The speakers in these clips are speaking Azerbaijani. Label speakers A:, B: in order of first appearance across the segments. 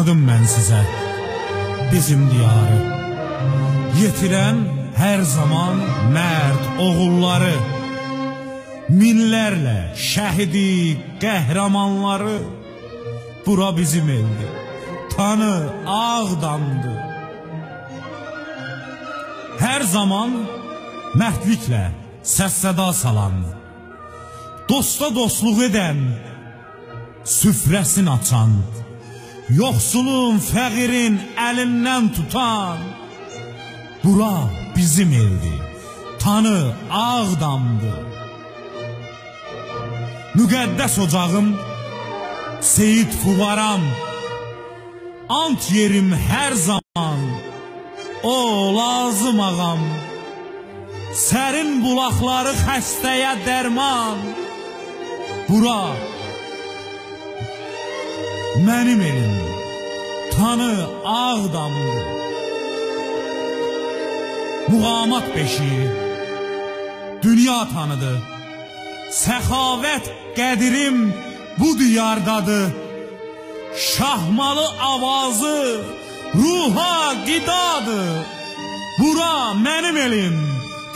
A: tanıdım mən sizə bizim diyarı. Yetirən hər zaman mərd oğulları, minlərlə şəhidi, qəhrəmanları. Bura bizim eldir, tanı Ağdamdır. Hər zaman mərdliklə səs-səda salan, dosta dostluq edən, süfrəsini açan, yoxsulun, fəqirin əlindən tutan, bura bizim eldir, tanı Ağdamdır. Müqəddəs ocağım, Seyid Fuvaram, ant yerim hər zaman, o lazım ağam, sərin bulaqları xəstəyə dərman, bura Mənim elim tanı Ağdamdır. Muğamat beşiği dünya tanıdı. Səxavət qədirim bu diyardadır. Şahmalı avazı ruha qidadır. Bura mənim elim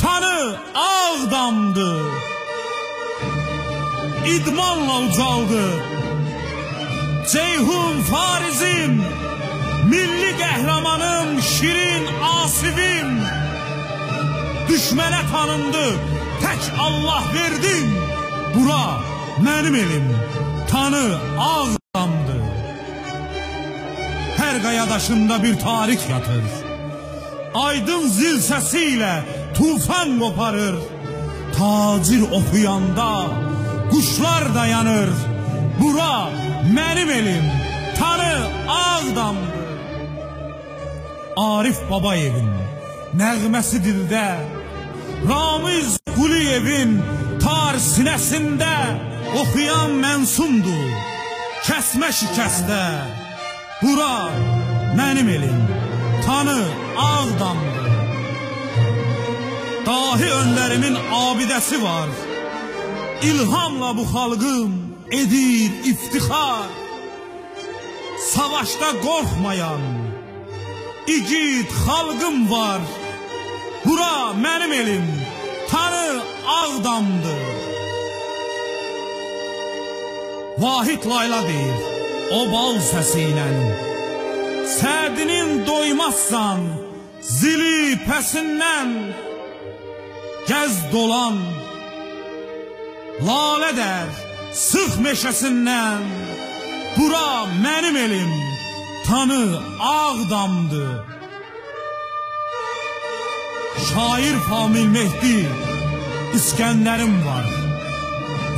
A: tanı Ağdamdır. İdmanla ucaldı. Ceyhun Farizim, milli qəhrəmanım Şirin Asivim. Düşmənə tanındı, tək Allah verdin. Bura mənim elim, tanı Ağdamdır. Hər qayadaşında bir tarix yatır. Aydın zil səsiyle tufan qoparır. Tacir oxuyanda quşlar dayanır. Bura mənim elim, tanı Ağdamdır. Arif Babayevin nəğməsi dildə, Ramiz Quliyevin tar sinəsində oxuyan mənsumdur, kəsmə şikəstə. Bura mənim elim, tanı Ağdamdır. Dahi önlərimin abidəsi var, İlhamla bu xalqım edir iftixar. Savaşta qorxmayan igid xalqım var. Bura mənim elim, tanı Ağdamdır. Vahid Layla deyir, o bal səsiylə. Sərdinin doymazsan, zili pəsindən. Gəz dolan, lalə dər, sıx meşəsindən. Bura mənim elim, tanı Ağdamdır. Şair Famil Mehdi, İskəndərim var.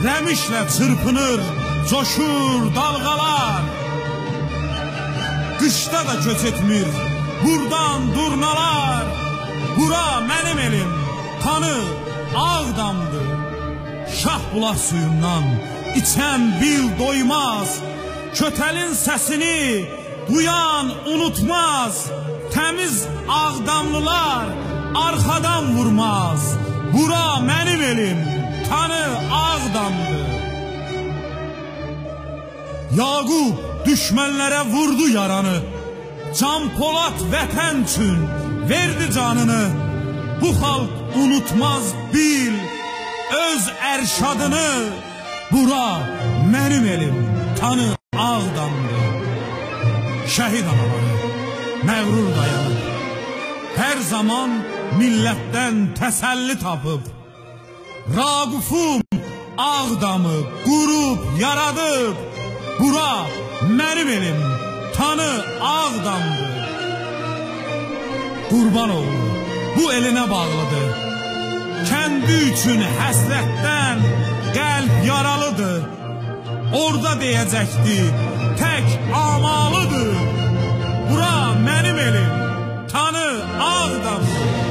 A: Rəmişlə çırpınır, coşur dalğalar. Qışda da köç etmir, buradan durnalar. Bura mənim elim, tanı Ağdamdır. Şah bulaq suyundan içən bil doymaz. Kötəlin səsini duyan unutmaz. Təmiz Ağdamlılar arxadan vurmaz. Bura mənim elim, tanı Ağdamdır. Yaqub düşmənlərə vurdu yaranı. Can Polat vətən üçün verdi canını. Bu xalq unutmaz bil öz ərşadını. Bura mənim elim, tanı Ağdamdır. Şəhid anaları məğrur dayanır. Hər zaman millətdən təsəlli tapıb. Raqufum Ağdamı qurub yaradıb. Bura mənim elim, tanı Ağdamdır. Qurban oğlu bu elinə bağlıdır. Kəndi üçün həsrətdən qəlb yaralıdır. Orada deyəcəkdi, tək amalıdır. Bura mənim elim, tanı Ağdamdır.